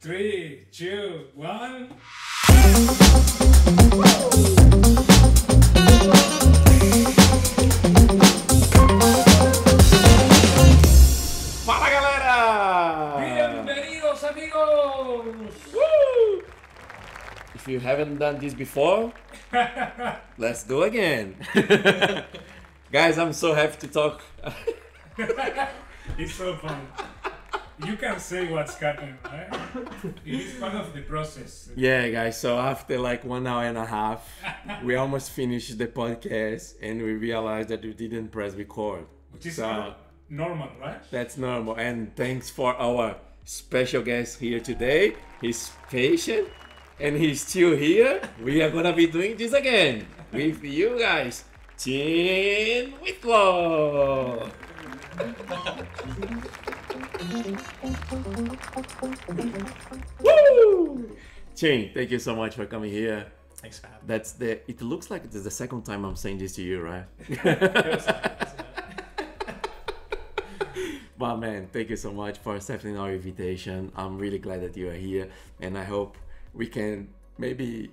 Three, two, one. Fala galera! Bienvenidos amigos. Woo! If you haven't done this before, let's do again. Guys, I'm so happy to talk. It's so fun. You can say what's happening, right? It is part of the process. yeah, guys, so after like one hour and a half, we almost finished the podcast and we realized that we didn't press record. Which is So normal, right? that's normal. And thanks for our special guest here today. He's patient and he's still here. We are gonna be doing this again with you guys. Tim Whitlock. Woo! Tim, thank you so much for coming here. Thanks for having me. That's the. It looks like it's the second time I'm saying this to you, right? But man, thank you so much for accepting our invitation. I'm really glad that you are here, and I hope we can maybe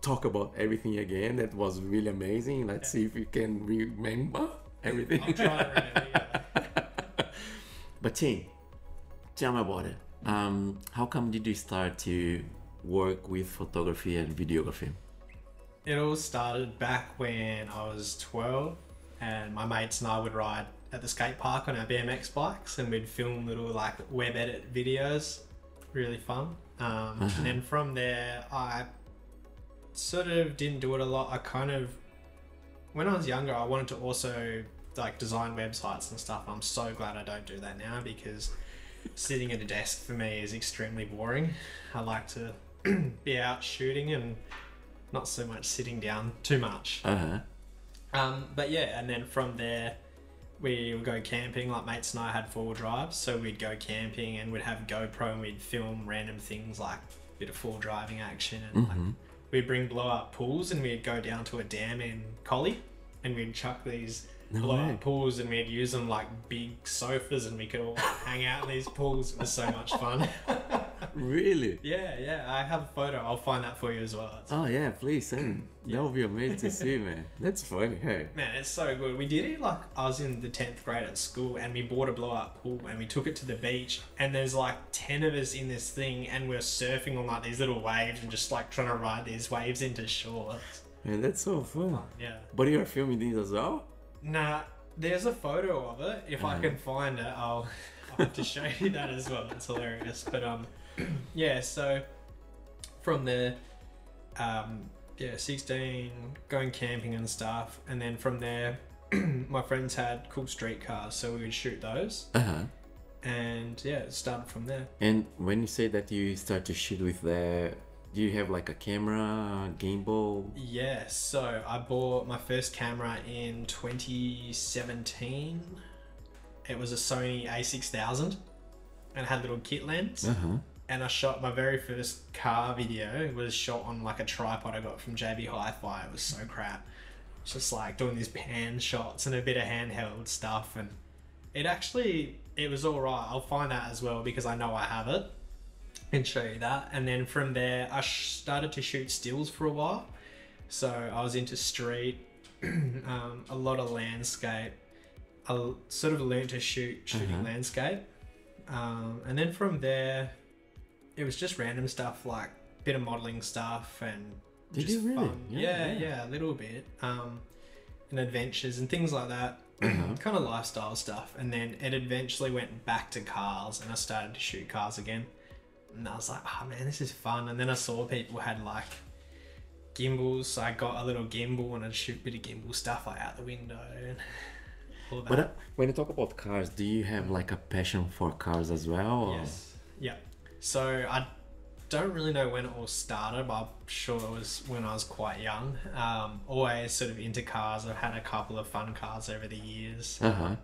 talk about everything again. That was really amazing. Let's see if we can remember everything. I'll try to remember. Yeah. But Tim, tell me about it. Um, how come did you start to work with photography and videography? It all started back when I was 12, and my mates and I would ride at the skate park on our BMX bikes, and we'd film little like web edit videos. Really fun. Um, and then from there, I sort of didn't do it a lot. I kind of, when I was younger, I wanted to also like design websites and stuff. I'm so glad I don't do that now because sitting at a desk for me is extremely boring. I like to be out shooting and not so much sitting down too much. Uh huh. Um, but yeah, and then from there, we would go camping. Like mates and I had four wheel drives, so we'd go camping and we'd have GoPro and we'd film random things like a bit of full driving action and like, we'd bring blow up pools and we'd go down to a dam in Collie and we'd chuck these No blow way. pools and we'd use them like big sofas and we could all hang out in these pools. It was so much fun. Really? yeah, yeah. I have a photo. I'll find that for you as well. It's- Oh yeah, please send. That would be amazing to see, man. That's funny. Hey. Man, it's so good. We did it like I was in the tenth grade at school, and we bought a blow up pool, and we took it to the beach, and there's like ten of us in this thing, and we're surfing on like these little waves, and just like trying to ride these waves into shore. Man, that's so fun. yeah. But you're filming these as well? Nah, there's a photo of it. If I can find it, I'll, I'll have to show you that as well. It's hilarious. But um, yeah. So from there, um, yeah, sixteen, going camping and stuff, and then from there, my friends had cool street cars, so we would shoot those, Uh huh. and yeah, it started from there. And when you say that you start to shoot with the, do you have like a camera, gimbal? Yeah, so I bought my first camera in 2017. It was a Sony A6000 and had a little kit lens. Uh huh. And I shot my very first car video. It was shot on like a tripod I got from JB Hi-Fi. It was so crap. It's just like doing these pan shots and a bit of handheld stuff and it actually it was all right. I'll find that as well because I know I have it and show you that. And then from there, I sh- started to shoot stills for a while. So I was into street, um, a lot of landscape. I sort of learned to shoot shooting Uh-huh. landscape, um, and then from there, it was just random stuff like bit of modeling stuff and Did just really? fun. Yeah, Yeah, yeah. yeah, a little bit. Um, and adventures and things like that. Uh-huh. kind of lifestyle stuff. And then it eventually went back to cars, and I started to shoot cars again. And I was like, oh man, this is fun. And then I saw people had like gimbals, so I got a little gimbal and I'd shoot a bit of gimbal stuff like out the window and all that. But uh, when you talk about cars, do you have like a passion for cars as well? or- Yes. Yeah. So I don't really know when it all started, but I'm sure it was when I was quite young. Um, always sort of into cars. I've had a couple of fun cars over the years. Uh huh.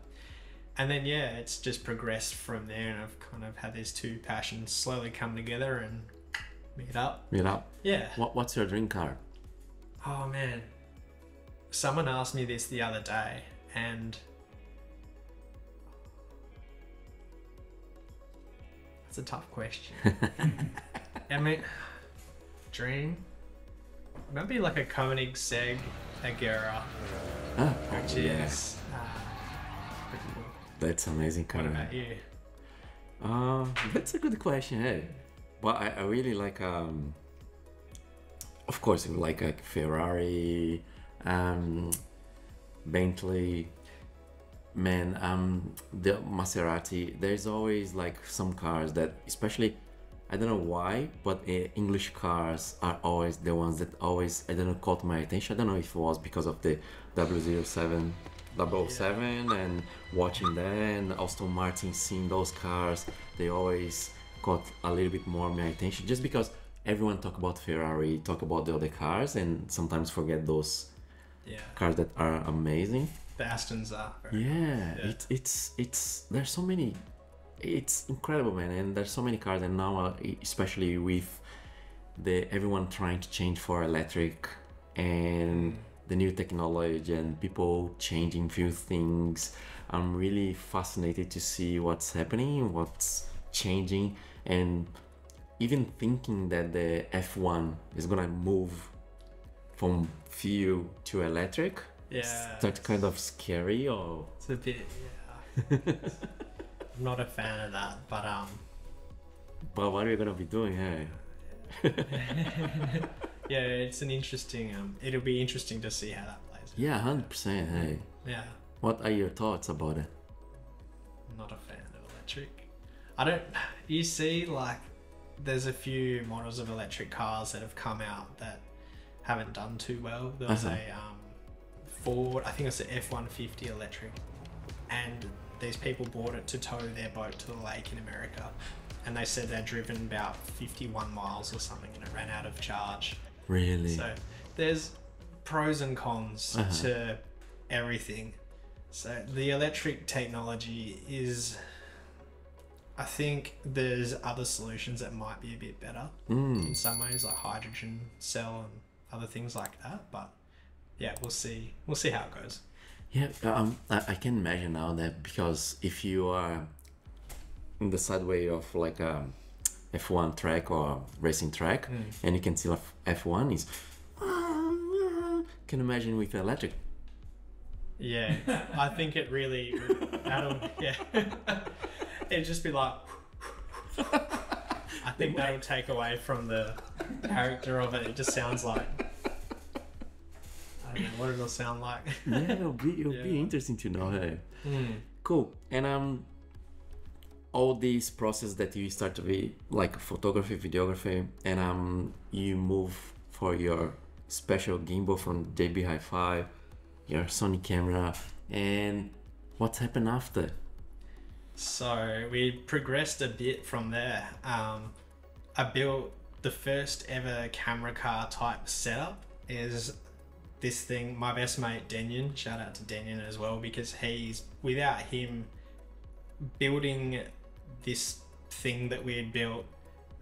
And then yeah, it's just progressed from there, and I've kind of had these two passions slowly come together and meet up. Meet up. Yeah. what what's your dream car? Oh man. Someone asked me this the other day, and That's a tough question. I mean, dream. Maybe like a Koenigsegg Agera, Ah, which yeah, is cool. That's amazing What car. about you? Uh, that's a good question. Hey, but I, I really like um. Of course, like a Ferrari, um, Bentley. Man, um, the Maserati. There's always like some cars that, especially, I don't know why, but uh, English cars are always the ones that always I don't know caught my attention. I don't know if it was because of the 007 007 and watching that and Aston Martin seeing those cars they always caught a little bit more my attention just because everyone talk about Ferrari talk about the other cars and sometimes forget those Yeah, cars that are amazing the Astons are. Yeah, Yeah. it's it's it's there's so many it's incredible man and there's so many cars and now uh, especially with the everyone trying to change for electric and the new technology and people changing few things. I'm really fascinated to see what's happening what's changing and even thinking that the f1 is gonna move from fuel to electric. Yeah, that's kind of scary or? It's a bit. Yeah. I'm not a fan of that, but um, but what are you gonna be doing hey yeah, it's an interesting. Um, it'll be interesting to see how that plays. out. yeah 100% hey Yeah, what are your thoughts about it I'm not a fan of electric. I don't. You see, like, there's a few models of electric cars that have come out that haven't done too well. There was Uh-huh. a um, Ford, I think it's an F one fifty electric, and these people bought it to tow their boat to the lake in America, and they said they'd driven about fifty one miles or something, and it ran out of charge. Really So there's pros and cons Uh-huh. to everything. So the electric technology is I think there's other solutions that might be a bit better mm. in some ways like hydrogen cell and other things like that, but yeah, we'll see. We'll see how it goes. Yeah, um, I, can imagine now that because if you are in the sideway of like a F1 track or racing track, and you can see F- F1 is, can imagine with electric. Yeah, I think it really that'll yeah. It'd just be like I think that'll take away from the character of it. It just sounds like I don't know what it'll sound like. yeah, it'll be it'll be interesting to know. Hey, Hmm. cool. And um, all these process that you start to be like photography, videography, and um, you move for your special gimbal from JB Hi-Fi, your Sony camera, and what's happened after? So we progressed a bit from there. Um, I built the first ever camera car type setup. Is this thing my best mate Denyon? Shout out to Denyon as well because he's without him building this thing that we had built.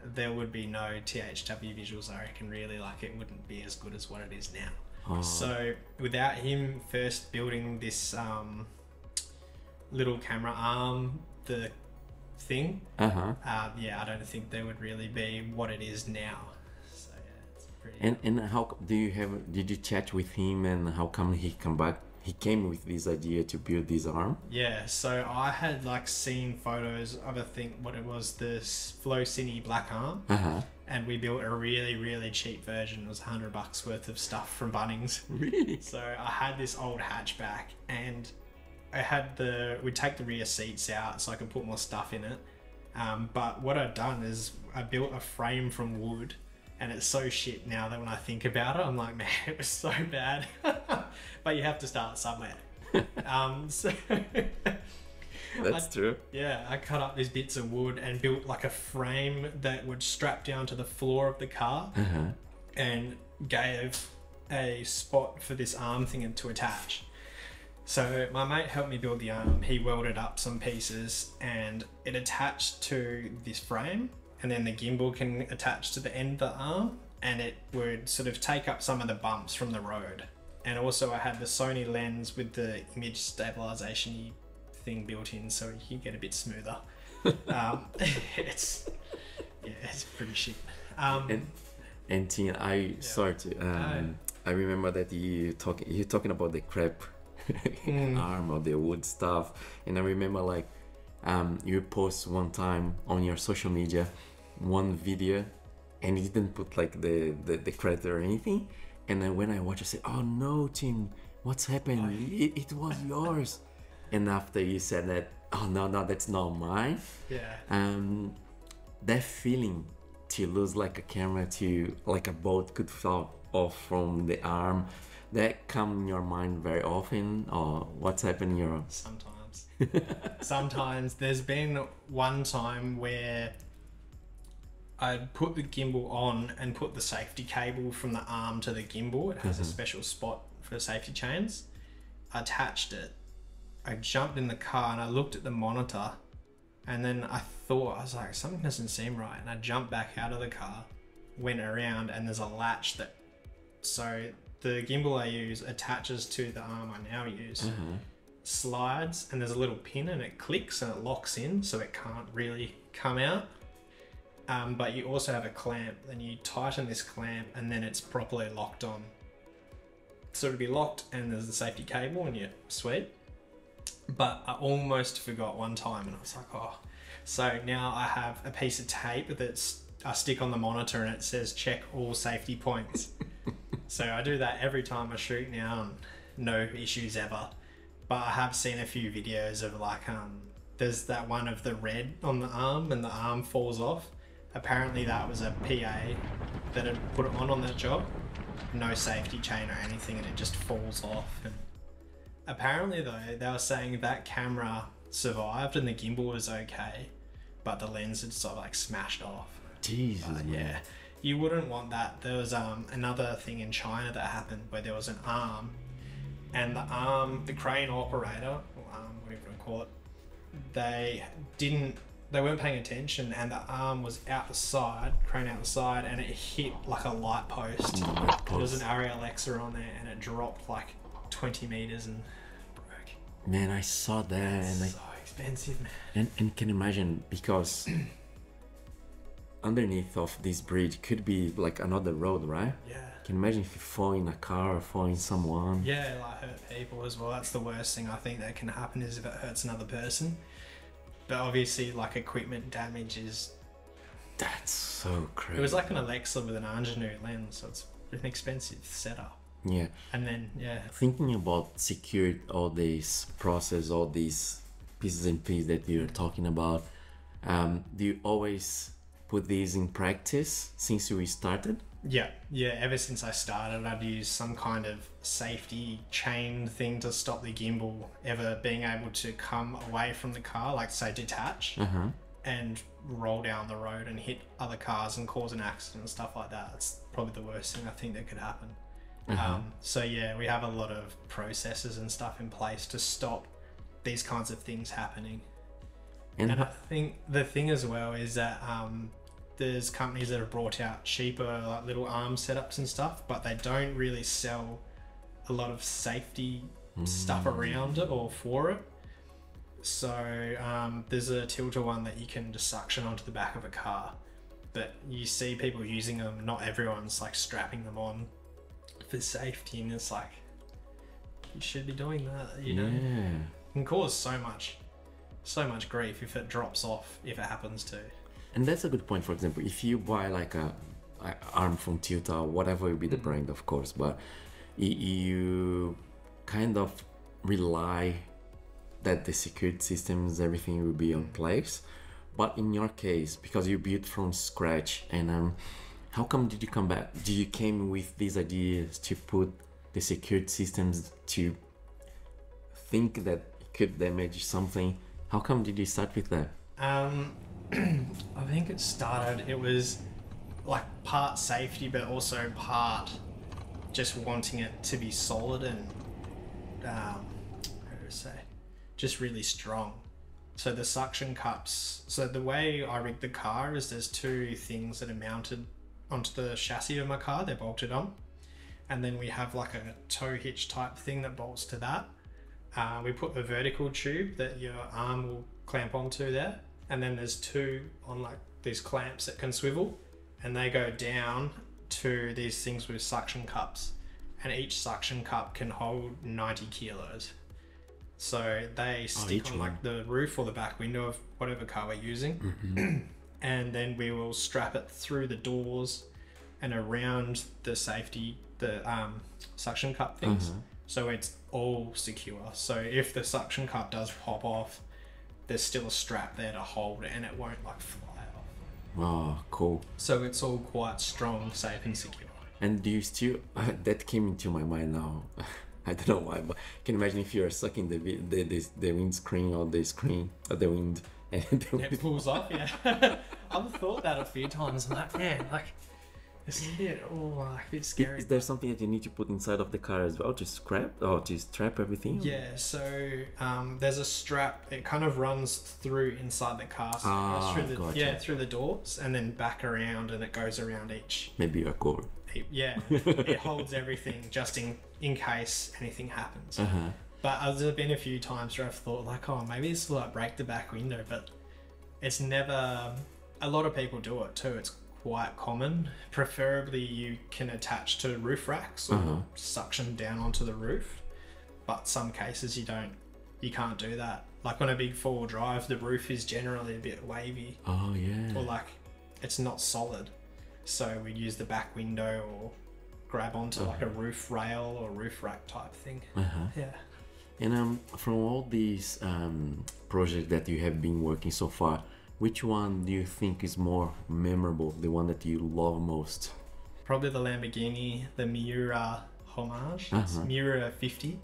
There would be no THW visuals. I reckon really like it wouldn't be as good as what it is now. Oh, So without him first building this um, little camera arm, the thing, uh huh. uh, yeah, I don't think there would really be what it is now. So yeah. And and how do you have? Did you chat with him and how come he come back? He came with this idea to build this arm. yeah, so I had like seen photos of I think what it was this Flowcine black arm, Uh huh. and we built a really really cheap version. It was hundred bucks worth of stuff from Bunnings. Really? So I had this old hatchback and I had the we'd take the rear seats out so I could put more stuff in it. Um, but what I'd done is I built a frame from wood and it's so shit now that when I think about it, I'm like, man, it was so bad. but you have to start somewhere. um, so That's true. yeah, I cut up these bits of wood and built like a frame that would strap down to the floor of the car Uh huh. and gave a spot for this arm thing to attach. So my mate helped me build the arm. He welded up some pieces and it attached to this frame and then the gimbal can attach to the end of the arm and it would sort of take up some of the bumps from the road. And also I had the Sony lens with the image stabilization thing built in so you can get a bit smoother. um, it's yeah, it's pretty shit. Um, And and Tina, I sorry to um, I remember that you talking you talking about the crap Mm. arm or the wood stuff, and I remember like um, you post one time on your social media one video, and he didn't put like the the, the credit or anything, and then when I watch, I said, "Oh no, Tim, what's happened? It, it was yours." And after you said that, "Oh no, no, that's not mine," yeah. um, that feeling to lose like a camera to like a boat could fall off from the arm that come in your mind very often or what's happened in your Sometimes. Sometimes there's been one time where I put the gimbal on and put the safety cable from the arm to the gimbal. It has a mm-hmm. special spot for safety chains. I attached it. I jumped in the car and I looked at the monitor and then I thought, I was like, something doesn't seem right. And I jumped back out of the car, went around, and there's a latch that. So the gimbal I use attaches to the arm I now use mm-hmm. slides and there's a little pin and it clicks and it locks in so it can't really come out. Um, but you also have a clamp and you tighten this clamp and then it's properly locked on. So it'll be locked and there's the safety cable and you're sweet. But I almost forgot one time and I was like, oh. So now I have a piece of tape that's I stick on the monitor and it says check all safety points. so I do that every time I shoot now and no issues ever but I have seen a few videos of like um there's that one of the red on the arm and the arm falls off. Apparently that was a PA that had put it on on that job. No safety chain or anything and it just falls off and apparently though they were saying that camera survived and the gimbal was okay but the lens had sort of like smashed off. Jesus But yeah, you wouldn't want that. There was um, another thing in China that happened where there was an arm, and the arm, the crane operator, or arm, whatever you call it, they didn't, they weren't paying attention, and the arm was out the side, crane out the side, and it hit like a light post. Mm, there was an Alexa on there, and it dropped like 20 meters and broke. Man, I saw that and I so expensive, man. and, and can imagine because underneath of this bridge could be like another road, right? Yeah. Can imagine if you fall in a car or fall in someone? Yeah, like hurt people as well. That's the worst thing I think that can happen is if it hurts another person. But obviously, like equipment damage is. That's so crazy. It was like an Alexa with an Angénieux lens, so it's an expensive setup. yeah. And then, yeah, Thinking about secure all these process, all these pieces and pieces that you're talking about, um, do you always put these in practice since we started? Yeah, yeah. Ever since I started, I'd use some kind of safety chain thing to stop the gimbal ever being able to come away from the car, like say detach. Huh. and roll down the road and hit other cars and cause an accident and stuff like that. That's probably the worst thing I think that could happen. Uh-huh. Um, so yeah, we have a lot of processes and stuff in place to stop these kinds of things happening. And, And I think the thing as well is that um, there's companies that have brought out cheaper like little arm setups and stuff, but they don't really sell a lot of safety stuff around it or for it. So um, there's a Tilta one that you can just suction onto the back of a car, but you see people using them. Not everyone's like strapping them on for safety, and it's like you should be doing that. You know, yeah. it can cause so much, so much grief if it drops off if it happens to. And that's a good point. For example, if you buy like a, a arm from Toyota, whatever will be the brand, of course, but you kind of rely that the security systems, everything will be on place. But in your case, because you built from scratch, and um, how come did you come back? Did you came with these ideas to put the security systems to think that it could damage something? How come did you start with that? Um, I think it started. It was like part safety, but also part just wanting it to be solid and um, how do I say, just really strong. So the suction cups. So the way I rig the car is there's two things that are mounted onto the chassis of my car. They're bolted on, and then we have like a tow hitch type thing that bolts to that. Uh, we put the vertical tube that your arm will clamp onto there, and then there's two on like these clamps that can swivel, and they go down to these things with suction cups, and each suction cup can hold 90 kilos. So they stick each on one. like the roof or the back window of whatever car we're using, Mm-hmm. and then we will strap it through the doors and around the safety, the um, suction cup things. Uh-huh. So it's all secure. So if the suction cup does pop off, there's still a strap there to hold it and it won't like fly off. Oh, cool. So it's all quite strong, safe, and secure. And do you still? that came into my mind now. I don't know why, but can you imagine if you are sucking the the the, the windscreen or the screen or the wind and the It wind pulls off, yeah. I've thought that a few times. I'm like, man, like, it's a bit, oh, a bit scary. Is there something that you need to put inside of the car as well to scrap or to strap everything? Yeah, so um, there's a strap. It kind of runs through inside the car, so Ah, through the gotcha. yeah through the doors, and then back around, and it goes around each. Maybe a core. Yeah, it holds everything just in in case anything happens. Uh huh. But uh, there's been a few times where I've thought like, oh, maybe this will like break the back window, but it's never. A lot of people do it too. It's quite common. Preferably, you can attach to roof racks or Uh-huh. suction down onto the roof. But some cases you don't. You can't do that. Like on a big four wheel drive, the roof is generally a bit wavy Oh yeah. or like it's not solid. So we'd use the back window or grab onto like a roof rail or roof rack type thing. Uh huh. Yeah. And um, from all these um, projects that you have been working so far, which one do you think is more memorable? The one that you love most? Probably the Lamborghini, the Miura homage. It's Uh-huh. Miura 50.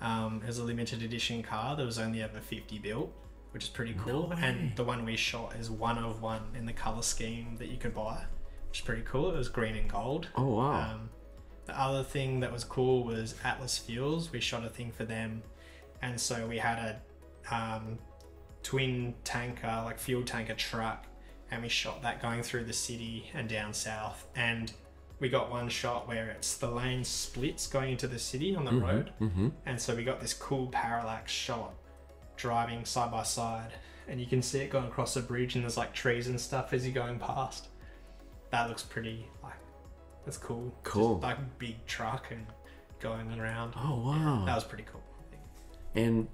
Um, it was a limited edition car. There was only ever 50 built, which is pretty cool. way. and the one we shot is one of one in the color scheme that you could buy, which is pretty cool. It was green and gold. Oh wow. Um, the other thing that was cool was Atlas Fuels. We shot a thing for them, and so we had a um, twin tanker, like fuel tanker truck, and we shot that going through the city and down south. And we got one shot where it's the lane splits going into the city on the road, mm-hmm. and so we got this cool parallax shot driving side by side, and you can see it going across the bridge, and there's like trees and stuff as you're going past. That looks pretty like that's cool. Just, Cool. like big truck and going around. Oh wow. That was pretty cool. And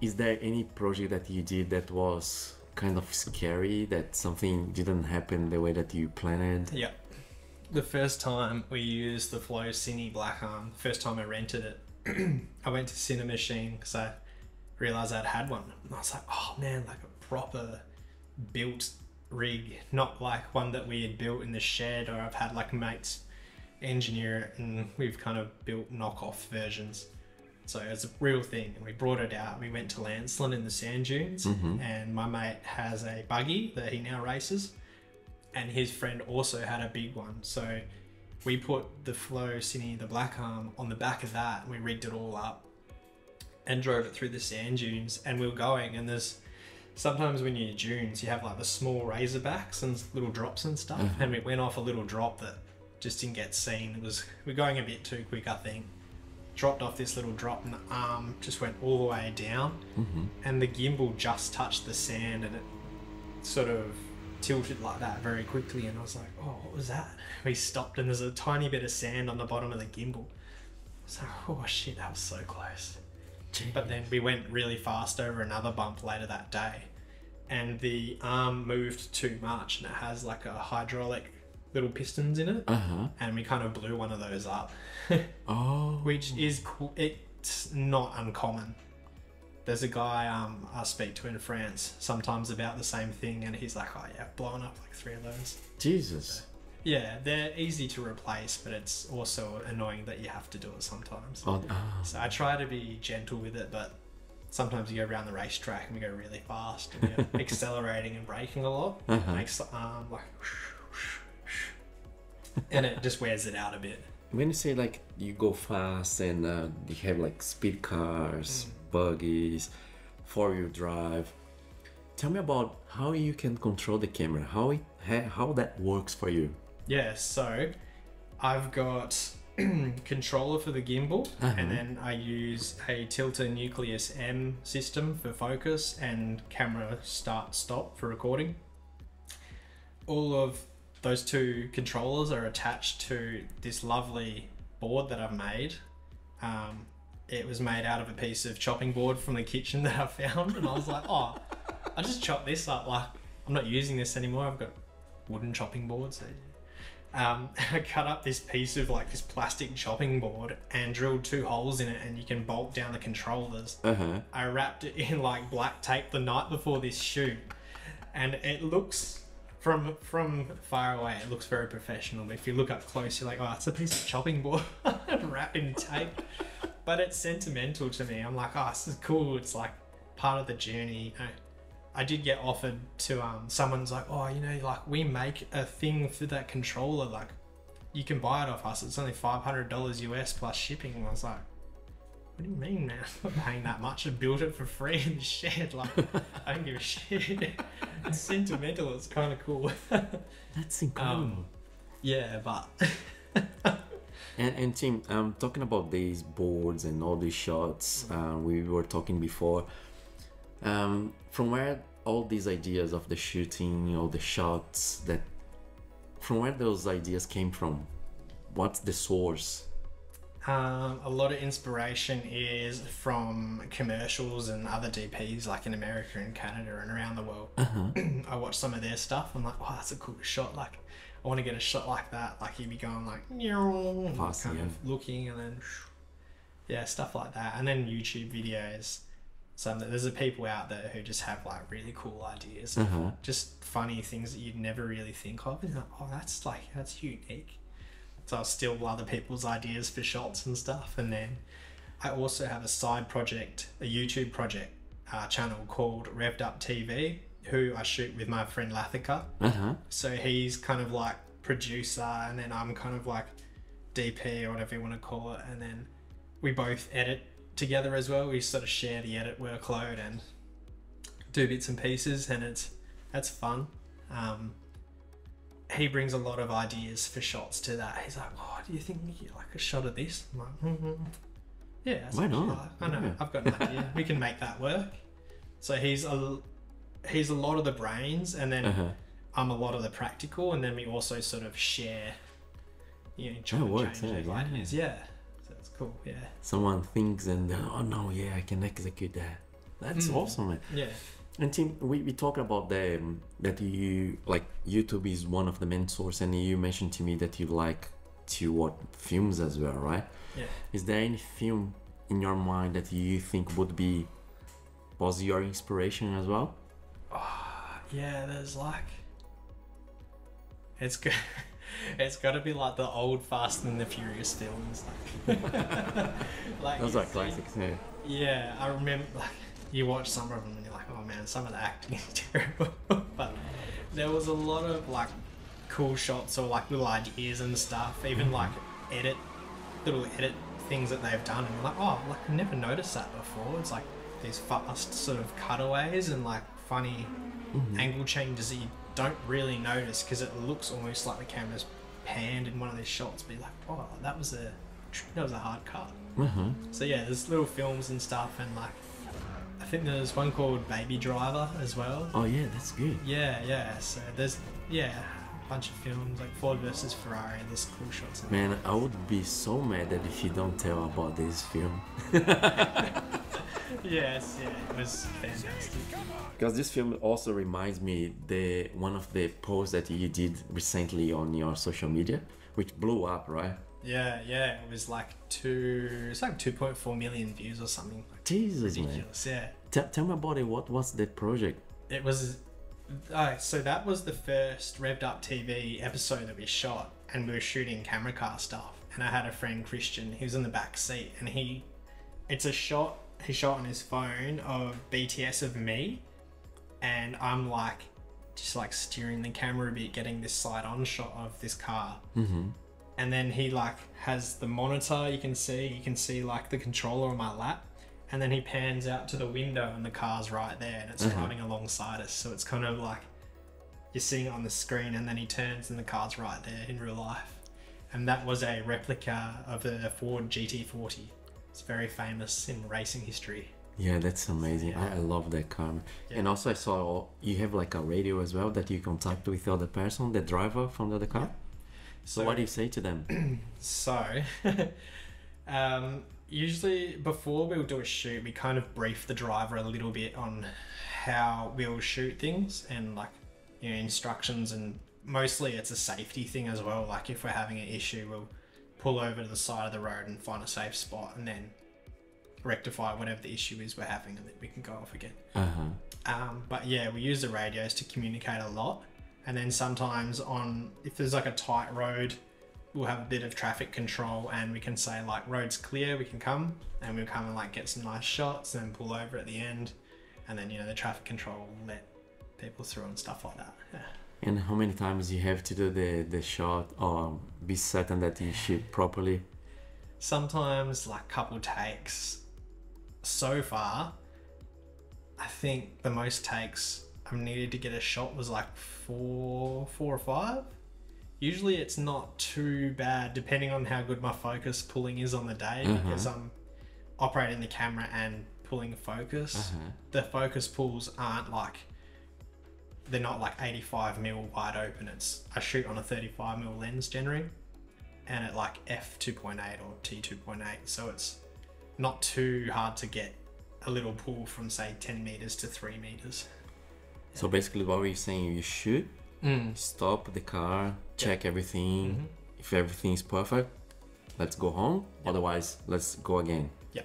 is there any project that you did that was kind of scary that something didn't happen the way that you planned? Yeah. The first time we used the Flowcine Black Arm, first time I rented it, I went to Cinema Machine because I realized I'd had one. And I was like, oh man, like a proper built rig, not like one that we had built in the shed or I've had like mates engineer it and we've kind of built knockoff versions. So it's a real thing. And we brought it out. We went to Lancelin in the sand dunes mm-hmm. and my mate has a buggy that he now races and his friend also had a big one. So we put the Flowcine, the Black Arm, on the back of that. And we rigged it all up and drove it through the sand dunes. And we were going, and there's sometimes when you're in dunes, you have like the small razorbacks and little drops and stuff. Mm-hmm. And we went off a little drop that just didn't get seen. It was we're going a bit too quick, I think. Dropped off this little drop, and the arm just went all the way down, mm-hmm. and the gimbal just touched the sand, and it sort of tilted like that very quickly and I was like, oh, what was that? We stopped and there's a tiny bit of sand on the bottom of the gimbal. I was like, oh shit, that was so close. But then we went really fast over another bump later that day and the arm moved too much and it has like a hydraulic little pistons in it Uh huh. and we kind of blew one of those up, Oh. which is cool. It's not uncommon. There's a guy um, I speak to in France sometimes about the same thing, and he's like, "Oh yeah, I've blown up like three of those." Jesus. Yeah, they're easy to replace, but it's also annoying that you have to do it sometimes. Oh, ah. So I try to be gentle with it, but sometimes you go around the racetrack and we go really fast, and you're accelerating and braking a lot. Uh-huh. makes the arm like, and it just wears it out a bit. When you say like you go fast and uh, you have like speed cars, buggies, four wheel drive, tell me about how you can control the camera. How it, ha- how that works for you. Yeah, so I've got controller for the gimbal, Uh-huh. and then I use a Tilta Nucleus M system for focus and camera start stop for recording. all of those two controllers are attached to this lovely board that I've made. Um, it was made out of a piece of chopping board from the kitchen that I found, and I was like, oh, I just chop this up. Like, I'm not using this anymore. I've got wooden chopping boards. Um, I cut up this piece of like this plastic chopping board and drilled two holes in it, and you can bolt down the controllers. Uh huh. I wrapped it in like black tape the night before this shoot, and it looks from from far away it looks very professional. But if you look up close, you're like, oh, it's a piece of chopping board wrapped in tape. But it's sentimental to me. I'm like, oh, this is cool. It's like part of the journey. I did get offered to um someone's like, oh, you know, like we make a thing for that controller, like you can buy it off us. It's only five hundred dollars US plus shipping. And I was like, what do you mean, man? I'm not paying that much. I built it for free and the shed. Like, I don't give a shit. it's sentimental. It's kind of cool. That's incredible. Um, yeah, but And and Tim, um, talking about these boards and all these shots, uh, we were talking before. Um, from where all these ideas of the shooting, all the shots, that from where those ideas came from? What's the source? Um, a lot of inspiration is from commercials and other DPs, like in America and Canada and around the world. Uh-huh. I watch some of their stuff. I'm like, oh, that's a cool shot. Like, I want to get a shot like that. Like, you'd be going like, kind yeah. of looking, and then, yeah, stuff like that. And then YouTube videos. So there's a people out there who just have like really cool ideas, Uh-huh. just funny things that you'd never really think of. And like, oh, that's like that's unique. So I'll steal other people's ideas for shots and stuff, and then I also have a side project, a YouTube project uh, channel called Revved Up TV, who I shoot with my friend Lathika. Uh-huh. So he's kind of like producer, and then I'm kind of like DP or whatever you want to call it, and then we both edit together as well. We sort of share the edit workload and do bits and pieces, and it's that's fun. Um, he brings a lot of ideas for shots to that. He's like, "Oh, do you think you like a shot of this?" I'm like, mm "Yeah, that's Why not? like- I know. Yeah. I've got an idea. we can make that work." So he's a he's a lot of the brains, and then Uh-huh. I'm a lot of the practical, and then we also sort of share, you know, try Oh, works, yeah, those yeah. ideas. Yeah, so it's cool. Yeah, Someone thinks and oh no, yeah, I can execute that. That's Mm. awesome, man. yeah, And Tim, we, we talked about the that you like YouTube is one of the main source, and you mentioned to me that you like to watch films as well, right? yeah. Is there any film in your mind that you think would be was your inspiration as well? Ah, yeah, there's like it's good. It's got to be like the old Fast and the Furious films. Like, like Those are classics. Yeah. Yeah, I remember. Like, you watch some of them and you're like, man, some of the acting is terrible. but there was a lot of like cool shots or like little ideas and stuff. Even like edit, little edit things that they've done, and like, oh, like I never noticed that before. It's like these fast sort of cutaways and like funny angle changes that you don't really notice because it looks almost like the camera's panned in one of these shots. be like, oh, that was a that was a hard cut. Uh-huh. So yeah, there's little films and stuff, and like I think there's one called Baby Driver as well. Oh yeah, that's good. Yeah, yeah. So there's yeah, a bunch of films like Ford versus Ferrari. There's cool shots. Man, I would be so mad that if you don't tell about this film. Yes, yeah, it was fantastic. Because this film also reminds me the one of the posts that you did recently on your social media, which blew up, right? Yeah, yeah. It was like two. It's like 2.4 million views or something. Jesus, man. ridiculous. Yeah. Tell, tell me about it. What was that project? It was. Uh, so that was the first Revved Up TV episode that we shot, and we were shooting camera car stuff. And I had a friend Christian, he was in the back seat, and he, it's a shot he shot on his phone of BTS of me, and I'm like, just like steering the camera a bit, getting this side on shot of this car. Mm-hmm. And then he like has the monitor you can see, you can see like the controller on my lap. And then he pans out to the window and the car's right there and it's Mhm. driving alongside us. So it's kind of like you're seeing it on the screen and then he turns and the car's right there in real life. And that was a replica of a Ford GT40. It's very famous in racing history. Yeah, that's amazing. I, I love that car. Yeah. And also, I saw you have like a radio as well that you contact with the other person, the driver from the other car. So, So- what do you say to them? So, um, usually before we'll do a shoot, we kind of brief the driver a little bit on how we'll shoot things and like you know instructions and mostly it's a safety thing as well. Like if we're having an issue, we'll pull over to the side of the road and find a safe spot and then rectify whatever the issue is we're having and then we can go off again. Uh huh. Um, but yeah, we use the radios to communicate a lot. And then sometimes on if there's like a tight road, we'll have a bit of traffic control and we can say like road's clear, we can come and we'll come and like get some nice shots and pull over at the end. And then you know the traffic control will let people through and stuff like that. Yeah. And how many times you have to do the the shot or be certain that you shoot properly? Sometimes like couple takes. So far, I think the most takes I've needed to get a shot was like four, four or five. Usually it's not too bad depending on how good my focus pulling is on the day Mhm. because I'm operating the camera and pulling focus. Uh-huh. The focus pulls aren't like they're not like 85 mil wide open. It's I shoot on a 35 mil lens generally, and at like f 2.8 or t 2.8, so it's not too hard to get a little pull from say 10 meters to 3 meters. So basically, what we're saying, you shoot, Mm. stop the car, check everything. Mhm. If everything is perfect, let's go home. Otherwise, let's go again. Yeah.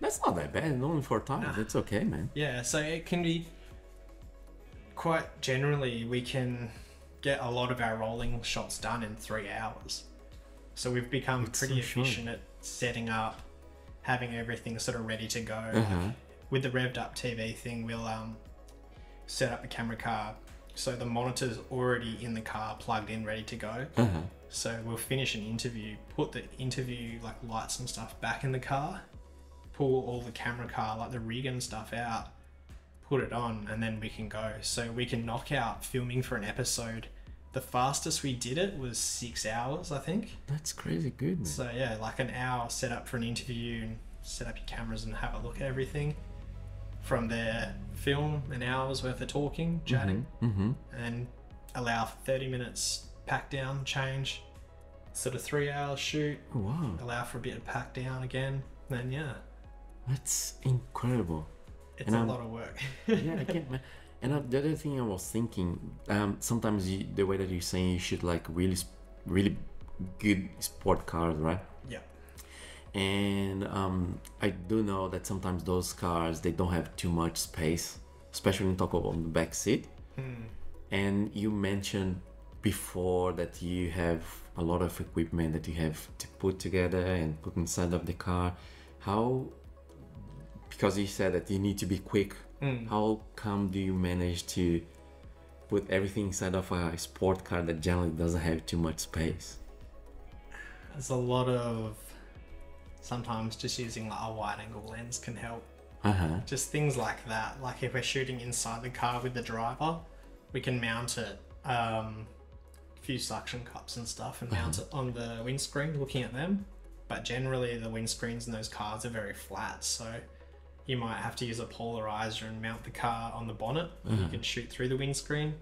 That's not that bad. Only four times. Nah. It's okay, man. Yeah, so it can be quite generally we can get a lot of our rolling shots done in three hours. So we've become It's pretty so efficient at setting up, having everything sort of ready to go. Uh-huh. With the revved up TV thing, we'll um, set up the camera car so the monitor's already in the car, plugged in, ready to go. Uh-huh. So we'll finish an interview, put the interview like lights and stuff back in the car, pull all the camera car like the rig and stuff out, put it on, and then we can go. So we can knock out filming for an episode. The fastest we did it was six hours, I think. That's crazy good, man. So yeah, like an hour set up for an interview and set up your cameras and have a look at everything. From there, film an hour's worth of talking, chatting Mm-hmm. and allow for 30 minutes pack down change sort of three hours shoot Wow, allow for a bit of pack down again then yeah that's incredible. it's And a I'm- lot of work yeah, I man. And uh, the other thing I was thinking, um, sometimes you, the way that you're saying you should like really, really good sport cars, right? And um, I do know that sometimes those cars they don't have too much space, especially you talk about the back seat. Hmm. And you mentioned before that you have a lot of equipment that you have to put together and put inside of the car. How? Because you said that you need to be quick. Hmm. How come do you manage to put everything inside of a sport car that generally doesn't have too much space? there's a lot of sometimes just using like a wide angle lens can help. Uh huh. just things like that. Like if we're shooting inside the car with the driver we can mount it um, a few suction cups and stuff and mount it on the windscreen looking at them. But generally the windscreens in those cars are very flat so you might have to use a polarizer and mount the car on the bonnet. You can shoot through the windscreen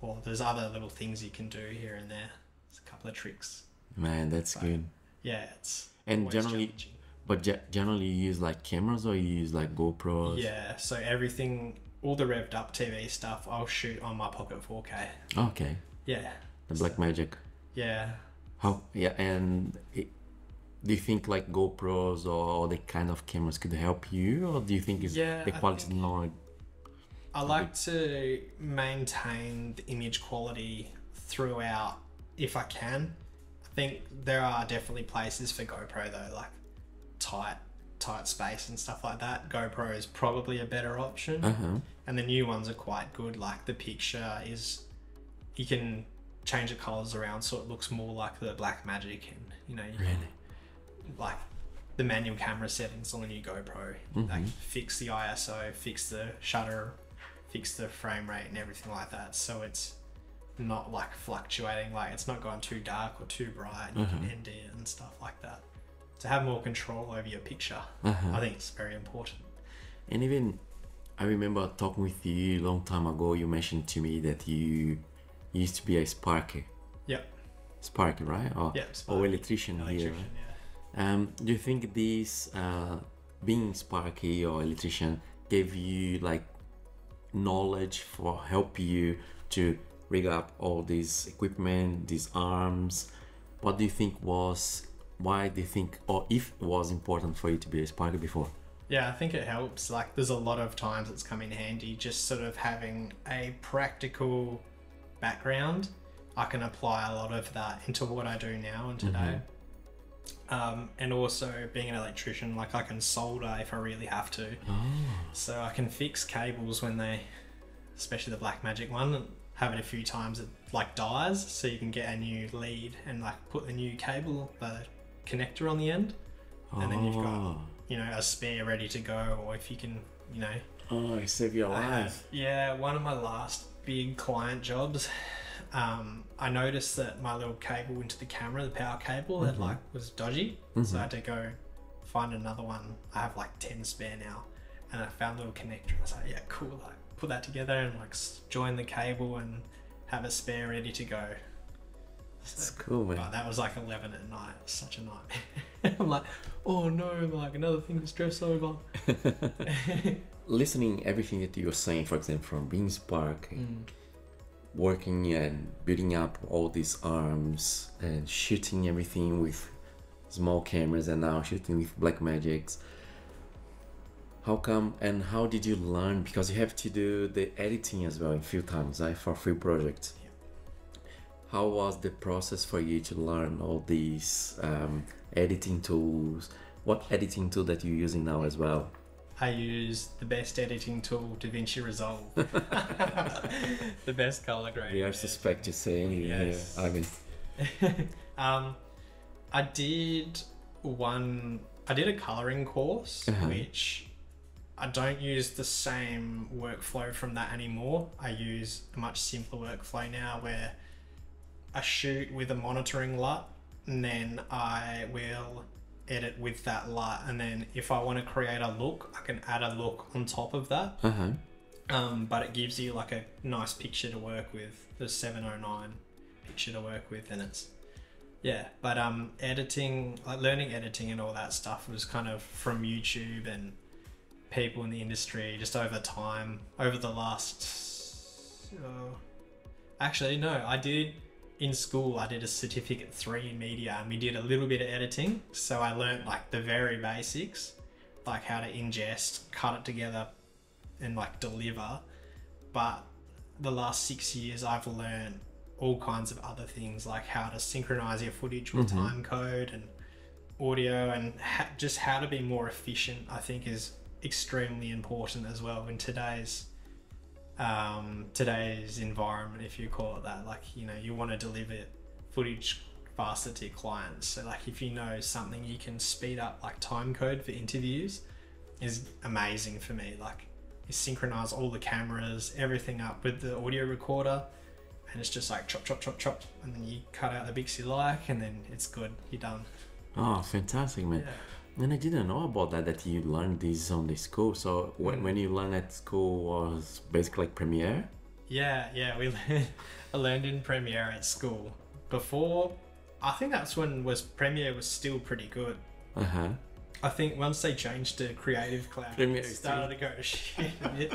or there's other little things you can do here and there. It's a couple of tricks. Man, that's good. yeah it's And generally, but ge- generally you use like cameras or you use like GoPros. Yeah, so everything, all the revved up TV stuff, I'll shoot on my Pocket 4K. Okay. Yeah, The Blackmagic. yeah. How? Yeah, and it, do you think like GoPros or the kind of cameras could help you, or do you think is Yeah, the quality think- not? I like to maintain the image quality throughout if I can. I think there are definitely places for GoPro though, like tight, tight space and stuff like that. GoPro is probably a better option. Uh huh. and the new ones are quite good. Like the picture is, you can change the colors around so it looks more like the Blackmagic, and you know, you can, like the manual camera settings on the new GoPro, like fix the ISO, fix the shutter, fix the frame rate, and everything like that. So it's not like fluctuating, like it's not going too dark or too bright. You can end it and stuff like that. To have more control over your picture, Uh-huh. I think it's very important. And even I remember talking with you a long time ago. You mentioned to me that you used to be a sparky. Yep. Sparker, right? Or, Yep, or Sparky. electrician, here. Electrician, Right? yeah. Um, do you think this uh, being sparky or electrician gave you like knowledge for help you to rig up all this equipment, these arms? What do you think was? Why do you think, or if it was important for you to be a sparky before? Yeah, I think it helps. Like, there's a lot of times it's come in handy just sort of having a practical background. I can apply a lot of that into what I do now and today. Um, and also being an electrician, like I can solder if I really have to. Oh, So I can fix cables when they, especially the Blackmagic one, have it a few times it like dies, so you can get a new lead and like put the new cable, the connector on the end, And then you've got- Oh. you know, a spare ready to go, or if you can, you know, Oh, it saved your life. yeah, one of my last big client jobs, um, I noticed that my little cable into the camera, the power cable, had Mhm. like was dodgy, Mhm. so I had to go find another one. I have like ten spare now, and I found a little connector. I was like, yeah, cool. Like put that together and like join the cable and have a spare ready to go. That's So, cool, man. but that was like eleven at night. It was such a nightmare. I'm like, oh no, like another thing to stress over. Listening everything that you're saying, for example, from being Spark, Mm. working and building up all these arms and shooting everything with small cameras and now shooting with Blackmagics how come and how did you learn because you have to do the editing as well in few times right for few projects how was the process for you to learn all these um, editing tools what editing tool that you're using now as well I use the best editing tool, DaVinci Resolve. the best color grade. we are suspect to say anything Yes. here i mean um, I did one. I did a coloring course, Uh-huh. which I don't use the same workflow from that anymore. I use a much simpler workflow now, where I shoot with a monitoring LUT, and then I will edit with that LUT, and then if I want to create a look, I can add a look on top of that. uh-huh Um, but it gives you like a nice picture to work with, the 709 picture to work with, and it's yeah. But um, editing, like learning editing and all that stuff was kind of from YouTube and people in the industry just over time, over the last. Uh, actually, no, I did in school. I did a certificate three in media, and we did a little bit of editing. So I learned like the very basics, like how to ingest, cut it together, and like deliver. But the last six years, I've learned all kinds of other things, like how to synchronize your footage with Mhm. time code and audio, and ha- just how to be more efficient. I think is extremely important as well in today's um, today's environment, if you call it that. Like you know, you want to deliver footage faster to your clients. So like if you know something, you can speed up like time code for interviews is amazing for me. Like you synchronize all the cameras, everything up with the audio recorder, and it's just like chop, chop, chop, chop, and then you cut out the bits you like, and then it's good. You're done. oh fantastic man Yeah. And I didn't know about that that you learned this on the school. So when, Mm. when you learn at school was basically like Premiere. Yeah, yeah, we learned, I learned in Premiere at school. Before, I think that's when was Premiere was still pretty good. Uh huh. I think once they changed to Creative Cloud, Premiere it started to go shit a bit.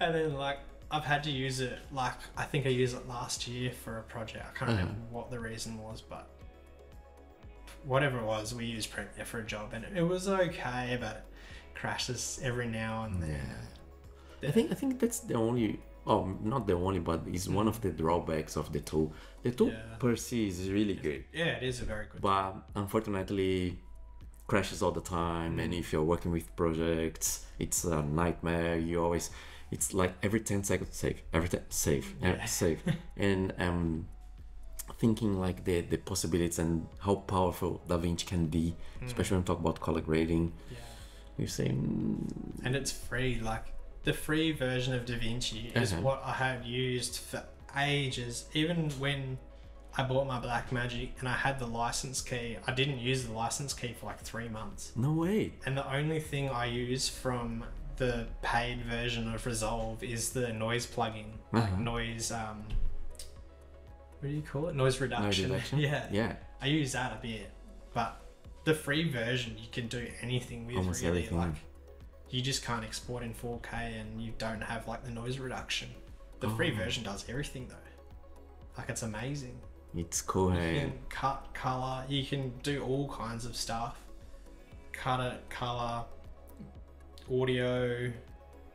and then like I've had to use it. Like I think I used it last year for a project. I can't Uh-huh. remember what the reason was, but whatever it was, we used Premiere for a job, and it, it was okay, but it crashes every now and then. I think I think that's the only. Oh, not the only, but it's one of the drawbacks of the tool. The tool Yeah. per se is really good, Yeah, it is a very good. but unfortunately, crashes all the time. And if you're working with projects, it's a nightmare. You always, it's like every ten seconds save, every ten save, yeah. Yeah. save, and um, thinking like the the possibilities and how powerful DaVinci can be, Mm. especially when we talk about color grading. yeah. You say, mm, and it's free. Like the free version of DaVinci is what I have used for ages. Even when I bought my Blackmagic and I had the license key. I didn't use the license key for like three months. No way. And the only thing I use from the paid version of Resolve is the noise plugin, like Uh-huh. noise. Um, what do you call it? Noise reduction. reduction? yeah. Yeah. I use that a bit, but the free version you can do anything with. Almost really, everything. like you just can't export in 4K and you don't have like the noise reduction. The free Oh. version does everything though. Like it's amazing. It's cool. You can cut color. You can do all kinds of stuff. Cut it, color, audio,